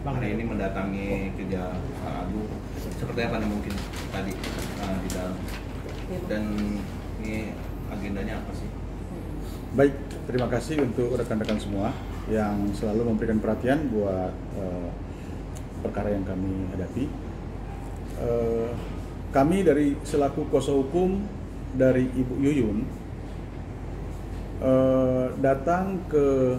Bang. hari ini mendatangi Kejaksaan Agung seperti apa nih mungkin tadi uh, di dalam dan ini agendanya apa sih? Baik, terima kasih untuk rekan-rekan semua yang selalu memberikan perhatian buat eh, perkara yang kami hadapi. Eh, kami dari selaku kuasa hukum dari Ibu Yuyun eh, datang ke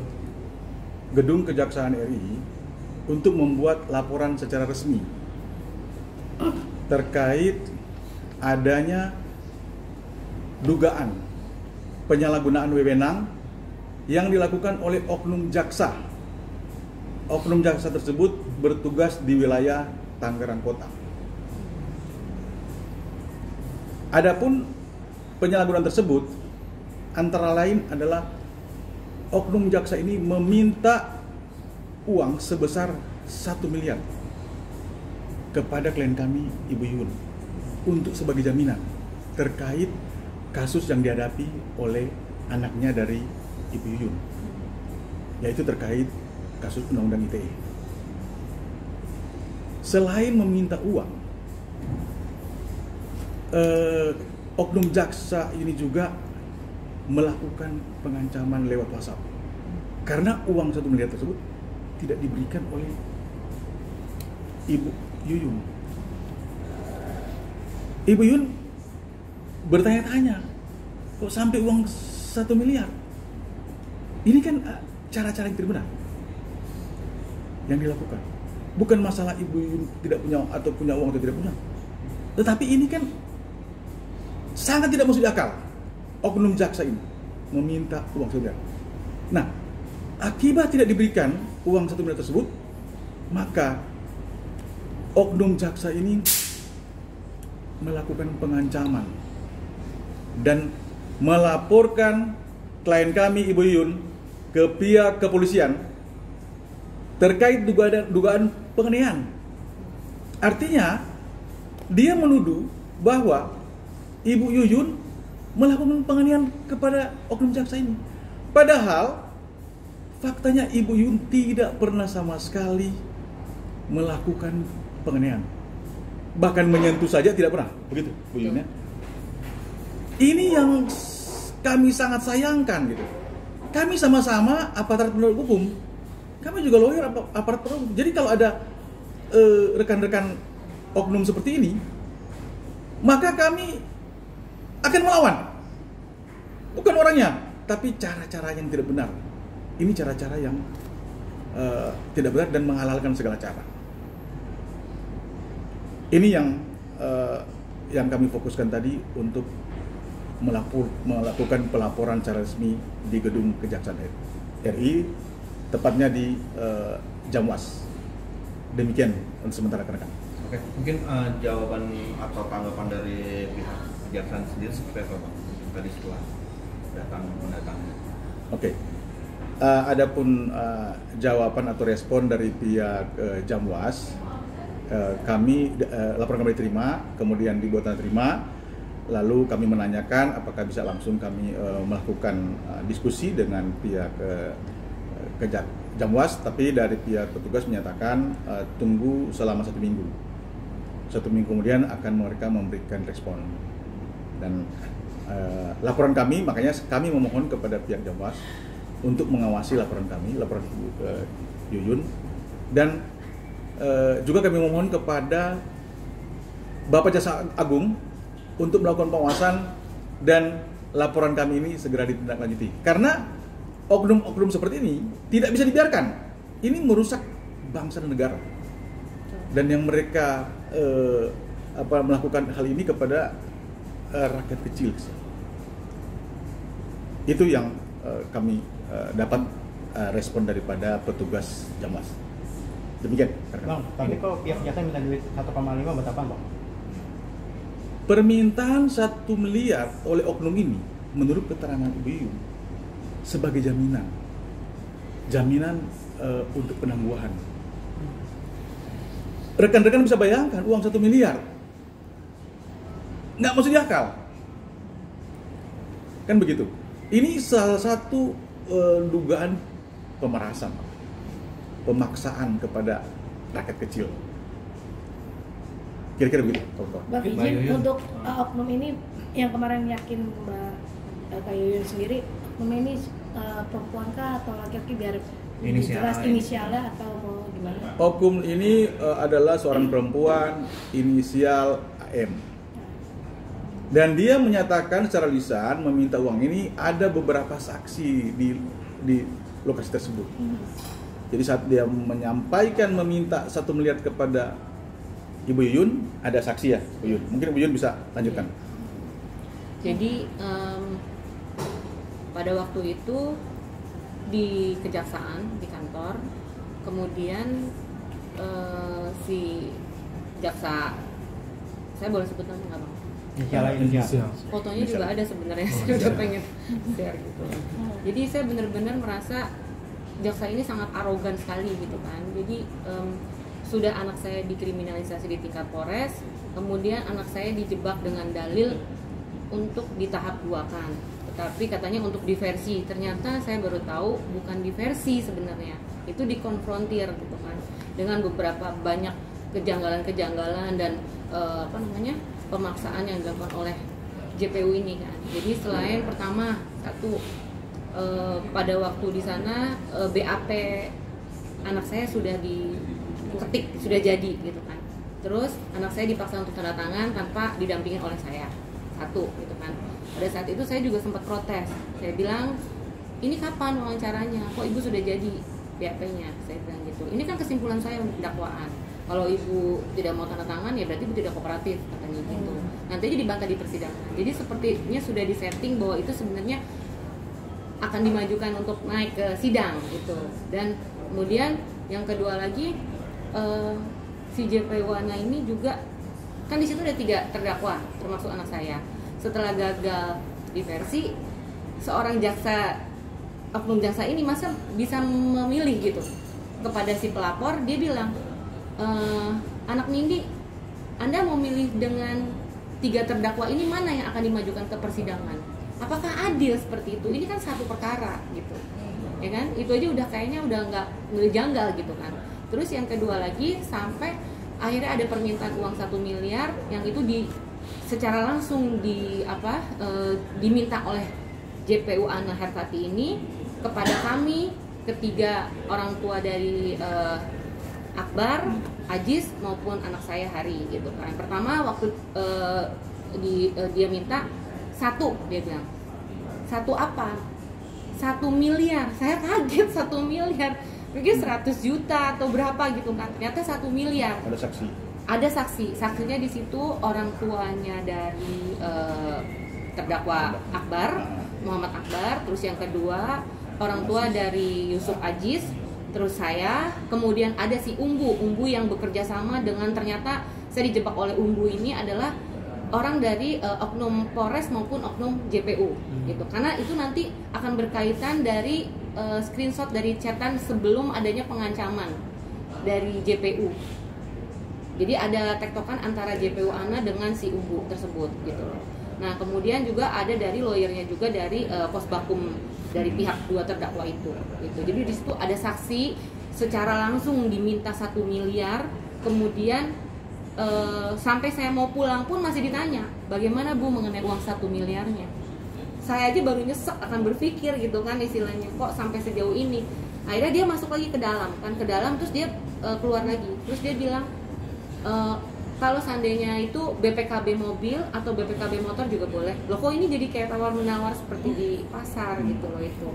gedung Kejaksaan RI untuk membuat laporan secara resmi terkait adanya dugaan penyalahgunaan wewenang yang dilakukan oleh oknum jaksa. Oknum jaksa tersebut bertugas di wilayah Tangerang Kota. Adapun penyalahgunaan tersebut antara lain adalah oknum jaksa ini meminta uang sebesar 1 miliar kepada klien kami Ibu Yun untuk sebagai jaminan terkait kasus yang dihadapi oleh anaknya dari Ibu Yun yaitu terkait kasus undang-undang ITE. Selain meminta uang, eh, oknum jaksa ini juga melakukan pengancaman lewat WhatsApp karena uang satu miliar tersebut tidak diberikan oleh Ibu Yuyun. Ibu Yun bertanya-tanya, kok sampai uang satu miliar? Ini kan eh, cara-cara yang tidak benar yang dilakukan. Bukan masalah Ibu Yun tidak punya atau punya uang atau tidak punya. Tetapi ini kan sangat tidak masuk akal. Oknum jaksa ini meminta uang miliar. Nah, akibat tidak diberikan uang satu miliar tersebut, maka oknum jaksa ini melakukan pengancaman dan melaporkan klien kami Ibu Yun ke pihak kepolisian terkait dugaan dugaan penganiayaan. Artinya dia menuduh bahwa Ibu Yuyun melakukan penganiayaan kepada oknum jaksa ini. Padahal faktanya Ibu Yuyun tidak pernah sama sekali melakukan penganiayaan. Bahkan menyentuh saja tidak pernah. Begitu, Bu Yuyun ya. Ini yang kami sangat sayangkan gitu. Kami sama-sama aparat penegak hukum. Kami juga lawyer apa- aparat penegak hukum. Jadi kalau ada eh, rekan-rekan oknum seperti ini, maka kami akan melawan. Bukan orangnya, tapi cara-cara yang tidak benar. Ini cara-cara yang eh, tidak benar dan menghalalkan segala cara. Ini yang eh, yang kami fokuskan tadi untuk melapor, melakukan pelaporan secara resmi di gedung Kejaksaan RI, tepatnya di eh, Jamwas. Demikian untuk sementara rekan-rekan. Oke, mungkin uh, jawaban atau tanggapan dari pihak kejaksaan sendiri seperti apa Pak? Tadi setelah datang mendatangi. Oke. Eh, adapun eh, jawaban atau respon dari pihak eh, Jamwas, eh, kami eh, laporan kami terima, kemudian dibuat terima, lalu kami menanyakan apakah bisa langsung kami eh, melakukan eh, diskusi dengan pihak eh, kejak Jamwas, tapi dari pihak petugas menyatakan eh, tunggu selama satu minggu. Satu minggu kemudian akan mereka memberikan respon. Dan laporan kami makanya kami memohon kepada pihak Jamwas untuk mengawasi laporan kami, laporan eh, Yuyun. Dan eh, juga kami memohon kepada Bapak Jasa Agung untuk melakukan pengawasan dan laporan kami ini segera ditindaklanjuti. Karena oknum-oknum seperti ini tidak bisa dibiarkan. Ini merusak bangsa dan negara. Dan yang mereka eh, apa melakukan hal ini kepada eh, rakyat kecil. Itu yang eh, kami eh, dapat eh, respon daripada petugas Jamas. Demikian. Bang, tapi kok pihak jaksa minta duit 1,5 buat apa, Bang? permintaan satu miliar oleh oknum ini menurut keterangan Ibu Yuyun sebagai jaminan. Jaminan eh, untuk penangguhan. Rekan-rekan bisa bayangkan uang satu miliar. Nggak masuk di akal. Kan begitu? Ini salah satu eh, dugaan pemerasan pemaksaan kepada rakyat kecil. Kira-kira begitu, kawan-kawan. Bang untuk uh, oknum ini yang kemarin yakin Mbak uh, Kak Yuyun sendiri oknum ini uh, perempuan kah atau laki-laki biar Inisial jelas inisialnya atau mau gimana? Oknum ini eh, adalah seorang perempuan inisial AM. Dan dia menyatakan secara lisan meminta uang ini ada beberapa saksi di di lokasi tersebut. Jadi saat dia menyampaikan meminta satu miliar kepada Ibu Yuyun, ada saksi ya, Bu Yuyun. Mungkin Bu Yuyun bisa lanjutkan. Jadi em, pada waktu itu di kejaksaan di kantor, kemudian eh, si jaksa, saya boleh sebut nama nggak? Inisial A, inisial. Fotonya juga ada sebenarnya, saya udah pengen share gitu. Jadi saya benar-benar merasa jaksa ini sangat arogan sekali gitu kan. Jadi em, sudah anak saya dikriminalisasi di tingkat Polres, kemudian anak saya dijebak dengan dalil untuk di tahap dua kan. Tetapi katanya untuk diversi, ternyata saya baru tahu bukan diversi sebenarnya. Itu dikonfrontir gitu kan dengan beberapa banyak kejanggalan-kejanggalan dan eh, apa namanya pemaksaan yang dilakukan oleh JPU ini kan. Jadi selain pertama satu eh, pada waktu di sana eh, BAP anak saya sudah diketik sudah jadi gitu kan. Terus anak saya dipaksa untuk tanda tangan tanpa didampingin oleh saya satu gitu kan. Pada saat itu saya juga sempat protes. Saya bilang ini kapan wawancaranya? Kok ibu sudah jadi BAP-nya? Saya bilang gitu. Ini kan kesimpulan saya dakwaan. Kalau ibu tidak mau tanda tangan ya berarti ibu tidak kooperatif katanya gitu. Nanti aja dibantah di persidangan. Jadi sepertinya sudah disetting bahwa itu sebenarnya akan dimajukan untuk naik ke sidang gitu. Dan kemudian yang kedua lagi eh, si JP Wana ini juga kan di situ ada tiga terdakwa termasuk anak saya. Setelah gagal diversi, seorang jaksa oknum jaksa ini masa bisa memilih gitu kepada si pelapor dia bilang "Eh, anak Nindi anda mau milih dengan tiga terdakwa ini mana yang akan dimajukan ke persidangan? Apakah adil seperti itu? Ini kan satu perkara gitu. Ya kan? Itu aja udah kayaknya udah nggak udah janggal gitu kan. Terus yang kedua lagi sampai akhirnya ada permintaan uang satu miliar yang itu di secara langsung di apa eh, diminta oleh JPU Ana Hertati ini kepada kami ketiga orang tua dari eh, Akbar, Ajis maupun anak saya Hari gitu kan. Pertama waktu eh, di, eh, dia minta satu dia bilang satu apa? Satu miliar. Saya kaget satu miliar. Mungkin 100 juta atau berapa gitu kan. Ternyata satu miliar Ada saksi. ada saksi saksinya di situ orang tuanya dari eh, terdakwa Akbar Muhammad Akbar terus yang kedua orang tua dari Yusuf Ajis terus saya kemudian ada si Umbu. Umbu yang bekerja sama dengan ternyata saya dijebak oleh Umbu ini adalah orang dari eh, oknum Polres maupun oknum JPU gitu. Karena itu nanti akan berkaitan dari eh, screenshot dari chatan sebelum adanya pengancaman dari JPU jadi ada tektokan antara JPU Ana dengan si Ubu tersebut gitu. Nah kemudian juga ada dari lawyernya juga dari eh, Posbakum dari pihak dua terdakwa itu gitu. Jadi di situ ada saksi secara langsung diminta satu miliar, kemudian eh, sampai saya mau pulang pun masih ditanya bagaimana bu mengenai uang satu miliarnya. Saya aja baru nyesek akan berpikir gitu kan istilahnya kok sampai sejauh ini. Akhirnya dia masuk lagi ke dalam kan ke dalam terus dia eh, keluar lagi terus dia bilang Eh, kalau seandainya itu BPKB mobil atau BPKB motor juga boleh. Loh kok ini jadi kayak tawar menawar seperti di pasar gitu loh itu.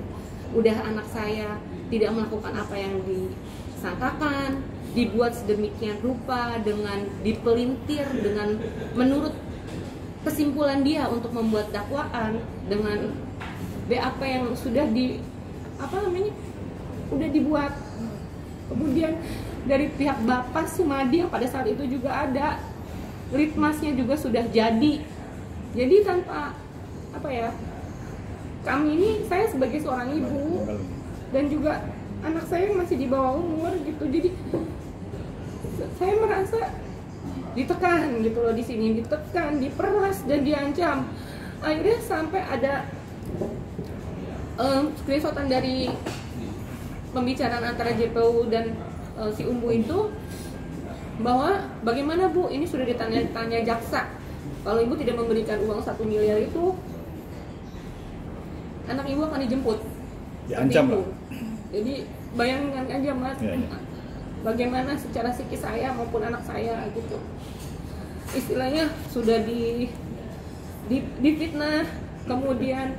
Udah anak saya tidak melakukan apa yang disangkakan, dibuat sedemikian rupa dengan dipelintir dengan menurut kesimpulan dia untuk membuat dakwaan dengan BAP yang sudah di apa namanya udah dibuat kemudian dari pihak Bapak Sumadi yang pada saat itu juga ada. Litmasnya juga sudah jadi. Jadi tanpa apa ya kami ini saya sebagai seorang ibu dan juga anak saya masih di bawah umur gitu. Jadi saya merasa ditekan gitu loh di sini ditekan diperas dan diancam. Akhirnya sampai ada um, screenshotan dari pembicaraan antara JPU dan uh, si Umbu itu bahwa bagaimana bu ini sudah ditanya tanya jaksa kalau ibu tidak memberikan uang satu miliar itu anak ibu akan dijemput Diancam lah. itu. jadi bayangkan aja mas Ya, ya. bagaimana secara psikis saya maupun anak saya gitu istilahnya sudah di di difitnah kemudian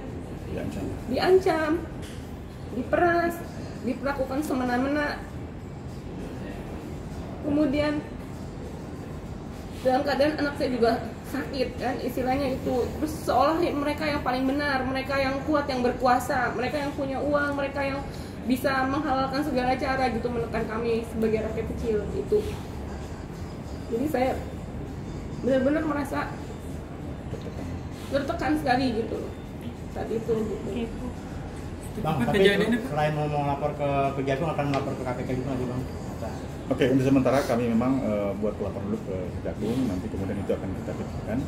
Diancam. diancam, diperas, diperlakukan semena-mena. Kemudian dalam keadaan anak saya juga sakit kan istilahnya itu terus seolah mereka yang paling benar mereka yang kuat yang berkuasa mereka yang punya uang mereka yang bisa menghalalkan segala cara gitu menekan kami sebagai rakyat kecil gitu jadi saya benar-benar merasa tertekan sekali gitu saat itu gitu. Bang, tapi kejadian itu ini? selain mau melapor ke Kejagung akan melapor ke KPK juga sih bang? Oke, untuk sementara kami memang eh, buat pelapor dulu ke Kejagung, nanti kemudian itu akan kita pikirkan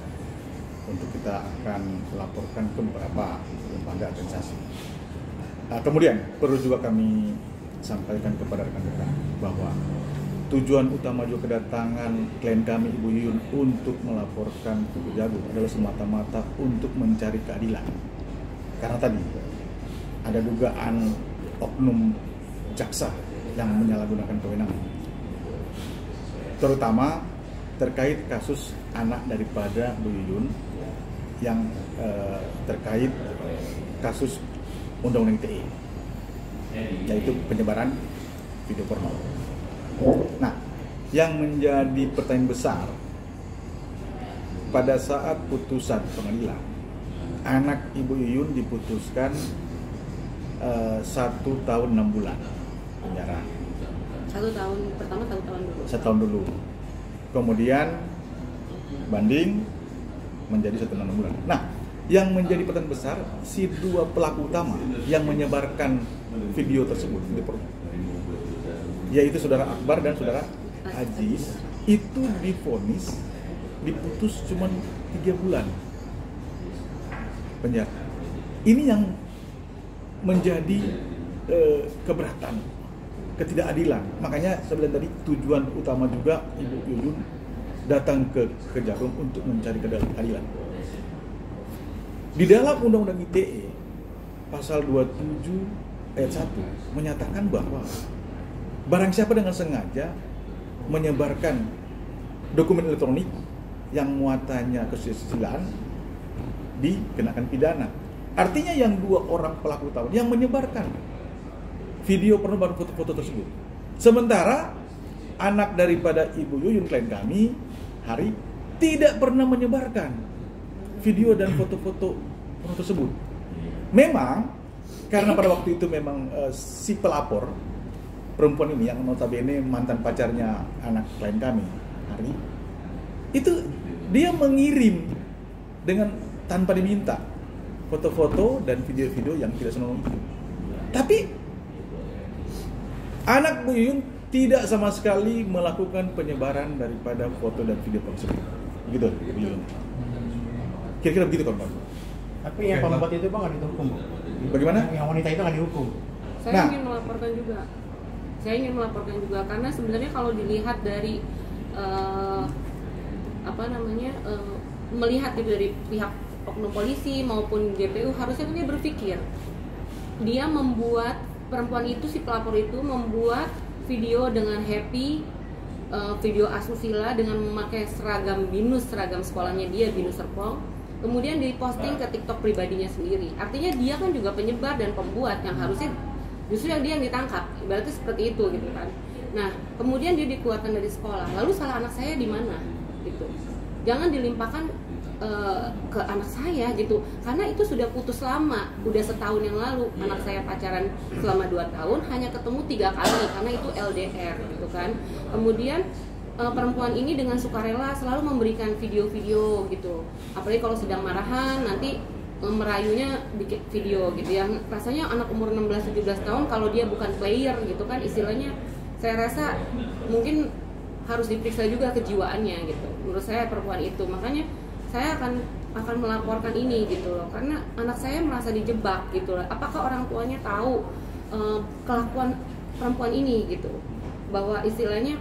untuk kita akan laporkan ke beberapa lembaga organisasi. Nah, kemudian perlu juga kami sampaikan kepada rekan-rekan bahwa tujuan utama juga kedatangan klien kami Ibu Yuyun untuk melaporkan ke Kejagung adalah semata-mata untuk mencari keadilan. Karena tadi ada dugaan oknum jaksa yang menyalahgunakan kewenangan terutama terkait kasus anak daripada Bu Yuyun yang eh, terkait kasus undang-undang ITE yaitu penyebaran video porno. Nah, yang menjadi pertanyaan besar pada saat putusan pengadilan anak Ibu Yuyun diputuskan eh, satu tahun enam bulan penjara satu tahun pertama satu tahun dulu setahun dulu. Kemudian banding menjadi satu enam bulan. Nah, yang menjadi pertanyaan besar si dua pelaku utama yang menyebarkan video tersebut yaitu saudara Akbar dan saudara Aziz itu difonis diputus cuma tiga bulan penjara. Ini yang menjadi eh, keberatan ketidakadilan. Makanya saya bilang tadi tujuan utama juga Ibu Yuyun datang ke Kejagung untuk mencari keadilan. Di dalam Undang-Undang ITE pasal 27 ayat 1 menyatakan bahwa barang siapa dengan sengaja menyebarkan dokumen elektronik yang muatannya kesusilaan dikenakan pidana. Artinya yang dua orang pelaku utama yang menyebarkan video baru foto-foto tersebut. Sementara anak daripada Ibu Yuyun klien kami Hari tidak pernah menyebarkan video dan foto-foto tersebut. Memang karena pada waktu itu memang eh, si pelapor perempuan ini yang notabene mantan pacarnya anak klien kami Hari itu dia mengirim dengan tanpa diminta foto-foto dan video-video yang tidak senonoh itu. Tapi anak Bu Yuyun tidak sama sekali melakukan penyebaran daripada foto dan video tersebut. Begitu, Bu Yuyun. Kira-kira begitu kawan Tapi yang pembuat itu bang nggak dihukum. Bagaimana? Yang wanita itu nggak dihukum. saya Nah. ingin melaporkan juga saya ingin melaporkan juga karena sebenarnya kalau dilihat dari eh, apa namanya eh, melihat itu dari pihak oknum polisi maupun GPU harusnya kan dia berpikir dia membuat perempuan itu si pelapor itu membuat video dengan happy eh, video asusila dengan memakai seragam binus seragam sekolahnya dia binus serpong. Kemudian diposting ke TikTok pribadinya sendiri. Artinya dia kan juga penyebar dan pembuat yang harusnya justru yang dia yang ditangkap. Berarti seperti itu gitu kan. Nah kemudian dia dikeluarkan dari sekolah. Lalu salah anak saya di mana? Gitu. Jangan dilimpahkan eh, ke anak saya gitu. Karena itu sudah putus lama udah setahun yang lalu. Anak saya pacaran selama 2 tahun hanya ketemu tiga kali karena itu LDR gitu kan. Kemudian eh, perempuan ini dengan sukarela selalu memberikan video-video gitu. Apalagi kalau sedang marahan nanti eh, merayunya bikin video gitu. Yang rasanya anak umur 16-17 tahun kalau dia bukan player gitu kan istilahnya saya rasa mungkin harus diperiksa juga kejiwaannya gitu. Menurut saya perempuan itu. Makanya saya akan akan melaporkan ini gitu loh. Karena anak saya merasa dijebak gitu loh. Apakah orang tuanya tahu eh, kelakuan perempuan ini gitu? Bahwa istilahnya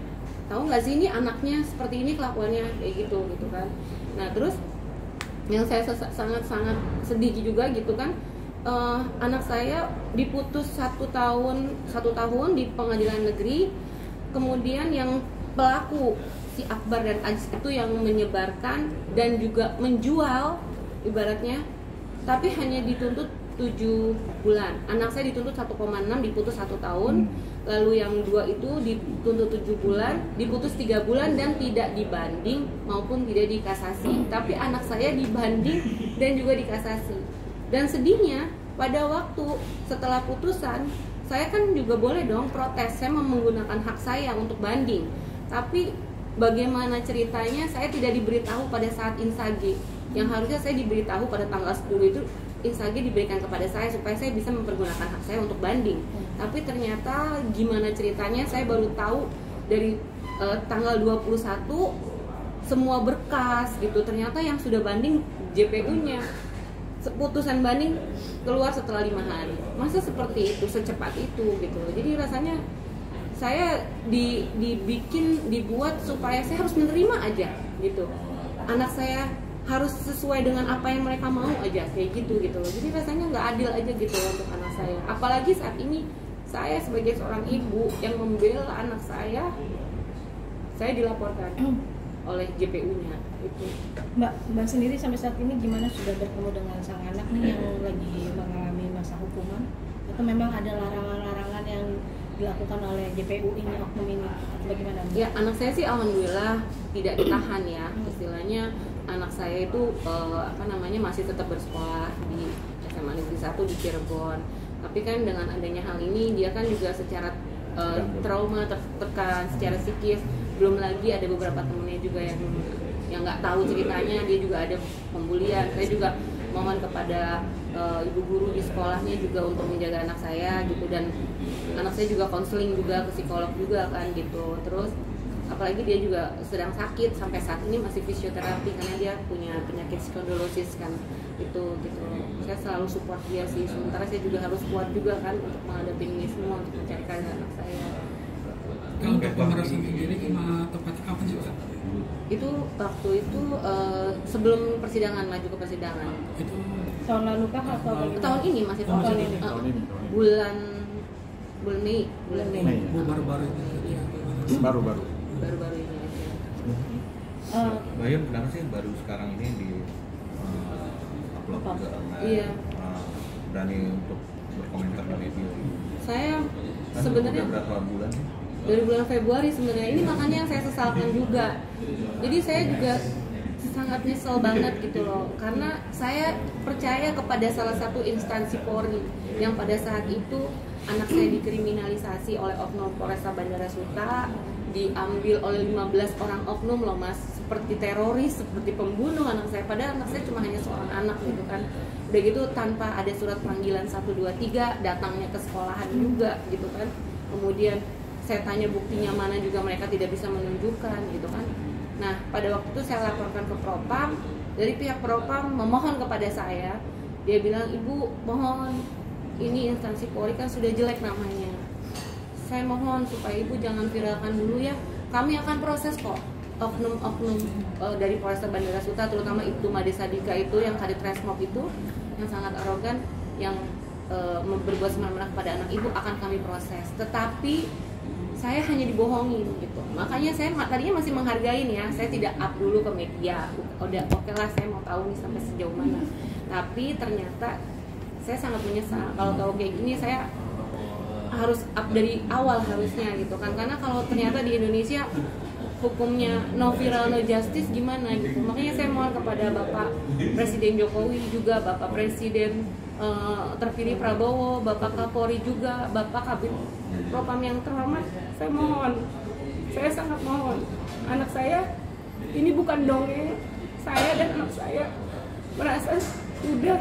tahu nggak sih ini anaknya seperti ini kelakuannya? Kayak gitu gitu kan. Nah terus yang saya ses- sangat-sangat sedih juga gitu kan eh, anak saya diputus satu tahun satu tahun di pengadilan negeri. Kemudian yang pelaku si Akbar dan Ajis itu yang menyebarkan dan juga menjual ibaratnya. Tapi hanya dituntut 7 bulan. Anak saya dituntut 1,6 diputus satu tahun. Lalu yang dua itu dituntut 7 bulan diputus tiga bulan dan tidak dibanding maupun tidak dikasasi. Tapi anak saya dibanding dan juga dikasasi. Dan sedihnya pada waktu setelah putusan saya kan juga boleh dong protes. Saya menggunakan hak saya untuk banding. Tapi bagaimana ceritanya saya tidak diberitahu pada saat insage yang harusnya saya diberitahu pada tanggal 10 itu insage diberikan kepada saya supaya saya bisa mempergunakan hak saya untuk banding. Tapi ternyata gimana ceritanya saya baru tahu dari eh, tanggal 21 semua berkas gitu. Ternyata yang sudah banding JPU-nya putusan banding keluar setelah lima hari. Masa seperti itu secepat itu gitu jadi rasanya saya di, dibikin dibuat supaya saya harus menerima aja gitu. Anak saya harus sesuai dengan apa yang mereka mau aja kayak gitu gitu loh. Jadi rasanya nggak adil aja gitu loh untuk anak saya. Apalagi saat ini saya sebagai seorang ibu yang membela anak saya saya dilaporkan oleh JPU-nya itu Mbak, Mbak sendiri sampai saat ini gimana sudah bertemu dengan sang anak nih yang lagi mengalami masa hukuman? Atau memang ada yang dilakukan oleh JPU ini oknum ini bagaimana? Ya anak saya sih alhamdulillah tidak ditahan ya. Istilahnya anak saya itu eh, apa namanya masih tetap bersekolah di SMA Negeri 1 di Cirebon. Tapi kan dengan adanya hal ini dia kan juga secara eh, trauma tertekan secara psikis. Belum lagi ada beberapa temennya juga yang yang nggak tahu ceritanya. Dia juga ada pembulian. Saya juga mohon kepada eh, ibu guru di sekolahnya juga untuk menjaga anak saya gitu. Dan anak saya juga konseling juga ke psikolog juga kan gitu. Terus apalagi dia juga sedang sakit sampai saat ini masih fisioterapi karena dia punya penyakit skondolosis kan itu gitu. Saya selalu support dia sih sementara saya juga harus kuat juga kan untuk menghadapi ini semua untuk mencarikan anak saya. Kalau untuk pemerasan sendiri cuma tepatnya kapan sih Pak? itu waktu itu eh, sebelum persidangan maju ke persidangan. Itu Tahun lalu kah atau tahun ini masih Oh, tahun, masih ini. Tahun Eh, ini. bulan bulan Mei bulan Mei Mei. oh, baru-baru ini ya. Baru-baru. baru-baru ini aja. Eh, Bayam kenapa sih baru sekarang ini di uh, upload Apa? ke online Iya. uh, berani untuk berkomentar di media saya kan sebenarnya berapa bulan sih dari bulan Februari sebenarnya ini makanya yang saya sesalkan juga jadi saya juga sangat nyesel banget gitu loh karena saya percaya kepada salah satu instansi Polri yang pada saat itu anak saya dikriminalisasi oleh oknum Polresta Bandara Suta. Diambil oleh 15 orang oknum loh mas. Seperti teroris seperti pembunuh anak saya. Padahal anak saya cuma hanya seorang anak gitu kan. Udah gitu tanpa ada surat panggilan 1 2 3 datangnya ke sekolahan juga gitu kan. Kemudian saya tanya buktinya mana juga mereka tidak bisa menunjukkan gitu kan. Nah pada waktu itu saya laporkan ke propam. Dari pihak propam memohon kepada saya. Dia bilang ibu mohon ini instansi polri kan sudah jelek namanya. Saya mohon supaya ibu jangan viralkan dulu ya. Kami akan proses kok. Oknum-oknum eh, dari Polresta Bandara Suta terutama itu Made Sadika itu yang kadit Resmob itu yang sangat arogan yang eh, berbuat semena-mena kepada anak ibu akan kami proses. Tetapi saya hanya dibohongin gitu. Makanya saya tadinya masih menghargain ya saya tidak up dulu ke media. Udah oke lah saya mau tahu nih sampai sejauh mana. Tapi ternyata saya sangat menyesal. Kalau tahu kayak gini saya harus up dari awal harusnya gitu kan. Karena kalau ternyata di Indonesia hukumnya no viral no justice gimana gitu? Makanya saya mohon kepada bapak presiden Jokowi juga bapak presiden eh, terpilih Prabowo bapak Kapolri juga bapak kabit propam yang terhormat saya mohon. Saya sangat mohon. Anak saya ini bukan dongeng saya dan anak saya merasa sudah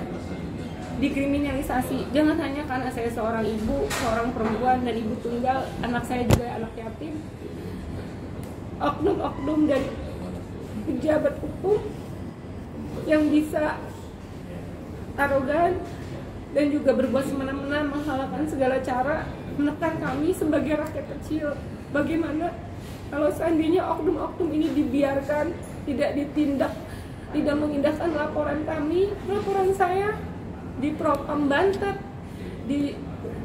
dikriminalisasi. Jangan hanya karena saya seorang ibu seorang perempuan dan ibu tunggal anak saya juga anak yatim. Oknum-oknum dari pejabat hukum yang bisa arogan dan juga berbuat semena-mena menghalalkan segala cara menekan kami sebagai rakyat kecil. Bagaimana kalau seandainya oknum-oknum ini dibiarkan tidak ditindak tidak mengindahkan laporan kami laporan saya di Propam Bantet. Di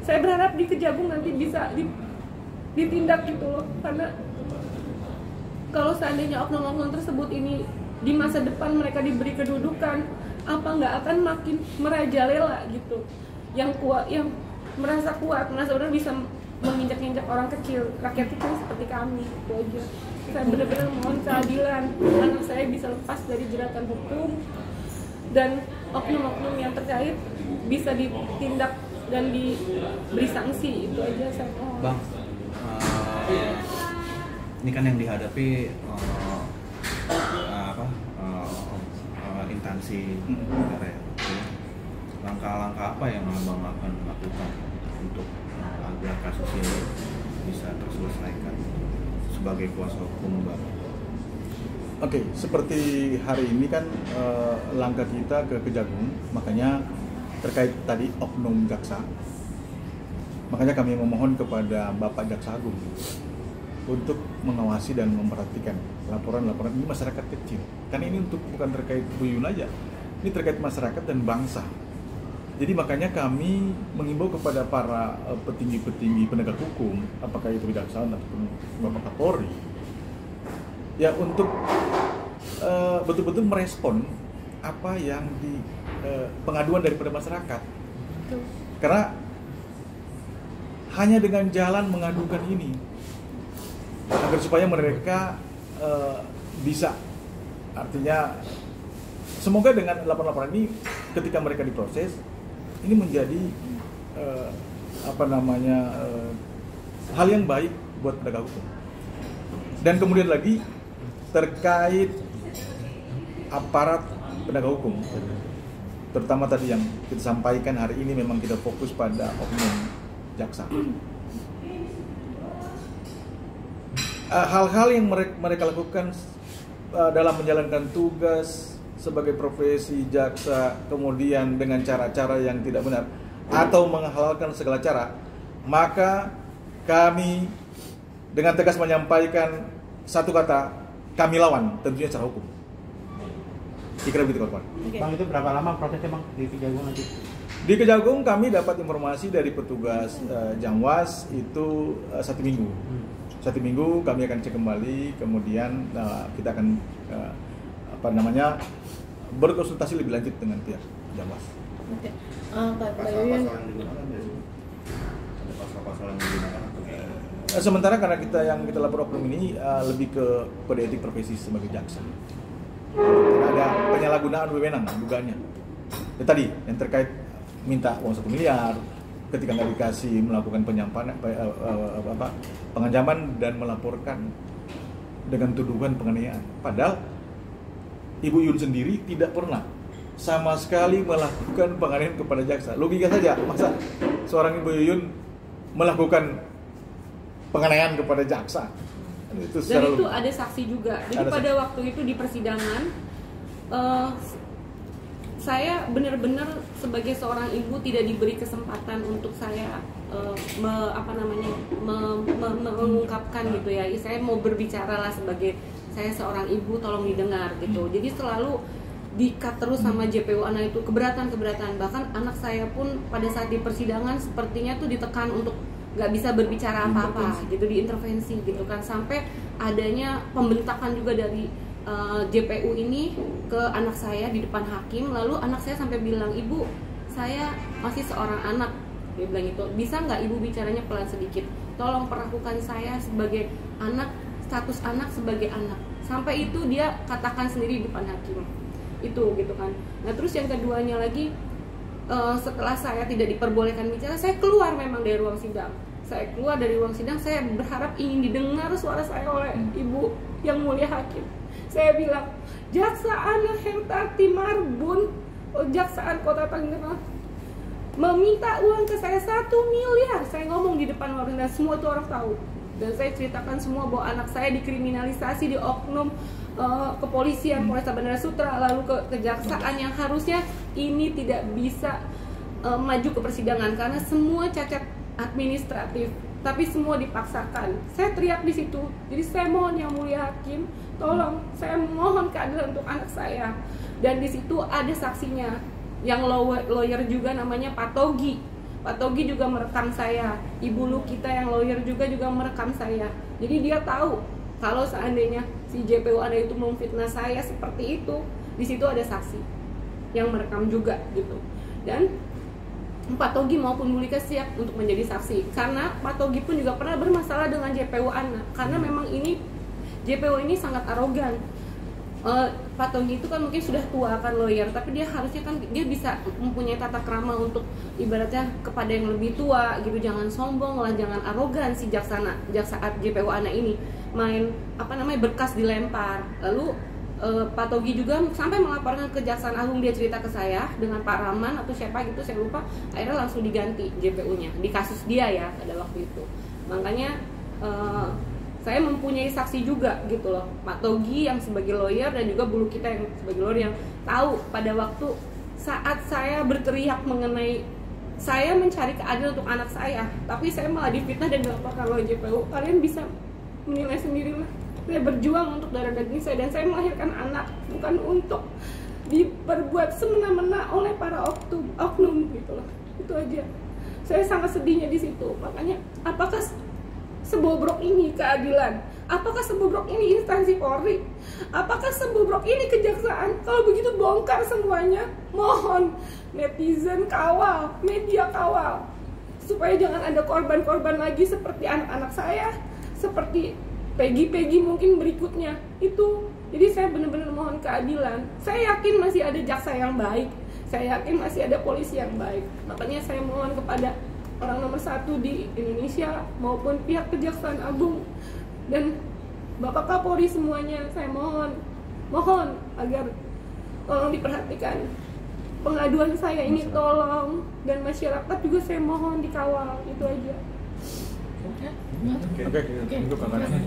saya berharap di Kejagung nanti bisa di, ditindak gitu loh. Karena kalau seandainya oknum-oknum tersebut ini di masa depan mereka diberi kedudukan apa nggak akan makin merajalela gitu? Yang kuat yang merasa kuat merasa udah bisa menginjak-injak orang kecil. Rakyat kecil seperti kami itu aja. Saya benar-benar mohon keadilan. Anak saya bisa lepas dari jeratan hukum. Dan oknum-oknum yang terkait bisa ditindak dan diberi sanksi itu aja saya mohon Bang, eh, ini kan yang dihadapi eh, apa eh, eh, instansi negara ya. Langkah-langkah apa yang abang akan lakukan untuk agar kasus ini bisa terselesaikan sebagai kuasa hukum bang? Oke, seperti hari ini kan eh, langkah kita ke Kejagung, makanya terkait tadi oknum jaksa, makanya kami memohon kepada Bapak Jaksa Agung untuk mengawasi dan memperhatikan laporan-laporan ini masyarakat kecil. Karena ini untuk bukan terkait Buyun aja, ini terkait masyarakat dan bangsa. Jadi makanya kami mengimbau kepada para eh, petinggi-petinggi penegak hukum, apakah itu kejaksaan ataupun Bapak Kapolri, ya untuk eh, betul-betul merespon apa yang di eh, pengaduan daripada masyarakat. Karena hanya dengan jalan mengadukan ini agar supaya mereka eh, bisa. Artinya semoga dengan laporan-laporan ini ketika mereka diproses ini menjadi eh, apa namanya eh, hal yang baik buat penegak hukum. Dan kemudian lagi terkait aparat penegak hukum terutama tadi yang kita sampaikan hari ini memang kita fokus pada oknum jaksa. Eh, hal-hal yang mereka, lakukan eh, dalam menjalankan tugas sebagai profesi jaksa kemudian dengan cara-cara yang tidak benar atau menghalalkan segala cara maka kami dengan tegas menyampaikan satu kata kami lawan tentunya secara hukum kira begitu kawan Oke. Bang itu berapa lama prosesnya bang di Kejagung nanti? di Kejagung kami dapat informasi dari petugas eh, Jamwas itu eh, satu minggu Hmm. satu minggu kami akan cek kembali kemudian eh, kita akan eh, apa namanya berkonsultasi lebih lanjut dengan pihak Jamwas Oke. Eh, Pak Pak Yuyun, Pasal-pasal yang digunakan nggak sih? Ada pasal-pasal yang digunakan atau gimana? Eh, sementara karena kita yang kita lapor oknum ini eh, lebih ke kode etik profesi sebagai jaksa. Karena ada penyalahgunaan wewenang dugaannya. Ya, tadi yang terkait minta uang satu miliar ketika nggak dikasih melakukan penyampaian eh, apa pengancaman dan melaporkan dengan tuduhan penganiayaan. Padahal Ibu Yun sendiri tidak pernah sama sekali melakukan penganiayaan kepada jaksa. Logika saja masa seorang Ibu Yun melakukan penganiayaan kepada jaksa. Itu dan itu ada saksi juga. Jadi Ada pada saksi. waktu itu di persidangan eh, saya benar-benar sebagai seorang ibu tidak diberi kesempatan untuk saya eh, me- apa namanya me- me- mengungkapkan gitu ya. Saya mau berbicara lah sebagai saya seorang ibu tolong didengar gitu. Jadi selalu dikat terus sama JPU anak itu keberatan keberatan bahkan anak saya pun pada saat di persidangan sepertinya tuh ditekan untuk nggak bisa berbicara apa-apa gitu diintervensi gitu kan. Sampai adanya pembentakan juga dari uh, JPU ini ke anak saya di depan hakim. Lalu anak saya sampai bilang ibu saya masih seorang anak. Dia bilang itu bisa nggak ibu bicaranya pelan sedikit? Tolong perlakukan saya sebagai anak status anak sebagai anak. Sampai itu dia katakan sendiri di depan hakim. Itu gitu kan. Nah terus yang keduanya lagi eh, setelah saya tidak diperbolehkan bicara saya keluar memang dari ruang sidang. Saya keluar dari ruang sidang saya berharap ingin didengar suara saya oleh ibu yang mulia hakim. Saya bilang jaksaan Hertati Marbun oh, jaksaan kota Tangerang meminta uang ke saya satu miliar. Saya ngomong di depan dan semua tuh orang tahu dan saya ceritakan semua bahwa anak saya dikriminalisasi di oknum eh, kepolisian Polresta Bandara Sutra lalu ke kejaksaan yang harusnya ini tidak bisa eh, maju ke persidangan karena semua cacat administratif tapi semua dipaksakan. Saya teriak di situ. Jadi saya mohon yang mulia hakim tolong saya mohon keadilan untuk anak saya. Dan di situ ada saksinya yang law- lawyer juga namanya Pak Togi Pak Togi juga merekam saya. Ibu Lukita yang lawyer juga juga merekam saya. Jadi dia tahu kalau seandainya si JPU ada itu memfitnah saya seperti itu di situ ada saksi yang merekam juga gitu. Dan Pak Togi maupun Bu Lika siap untuk menjadi saksi. Karena Pak Togi pun juga pernah bermasalah dengan JPU anak karena memang ini JPU ini sangat arogan Eh, Pak Togi itu kan mungkin sudah tua kan lawyer tapi dia harusnya kan dia bisa mempunyai tata krama untuk ibaratnya kepada yang lebih tua gitu. Jangan sombong lah jangan arogan si jaksa JPU anak ini. Main apa namanya berkas dilempar. Lalu eh, Pak Togi juga sampai melaporkan ke Kejaksaan Agung dia cerita ke saya dengan Pak Rahman atau siapa gitu saya lupa. Akhirnya langsung diganti JPU-nya di kasus dia ya pada waktu itu. Makanya eh, saya mempunyai saksi juga gitu loh. Pak Togi yang sebagai lawyer dan juga bulu kita yang sebagai lawyer yang tahu pada waktu saat saya berteriak mengenai saya mencari keadilan untuk anak saya tapi saya malah difitnah dan dilaporkan oleh JPU kalian bisa menilai sendirilah. Saya berjuang untuk darah daging saya dan saya melahirkan anak bukan untuk diperbuat semena-mena oleh para oknum oknum gitu loh. Itu aja. Saya sangat sedihnya di situ. Makanya apakah sebobrok ini keadilan? Apakah sebobrok ini instansi Polri? Apakah sebobrok ini kejaksaan? Kalau begitu bongkar semuanya. Mohon netizen kawal, media kawal. Supaya jangan ada korban-korban lagi seperti anak-anak saya, seperti Peggy-Peggy mungkin berikutnya. Itu. Jadi saya benar-benar mohon keadilan. Saya yakin masih ada jaksa yang baik. Saya yakin masih ada polisi yang baik. Makanya saya mohon kepada orang nomor satu di Indonesia maupun pihak Kejaksaan Agung. Dan Bapak Kapolri semuanya saya mohon mohon agar tolong diperhatikan. Pengaduan saya ini tolong dan masyarakat juga saya mohon dikawal itu aja. Oke, itu kakaknya.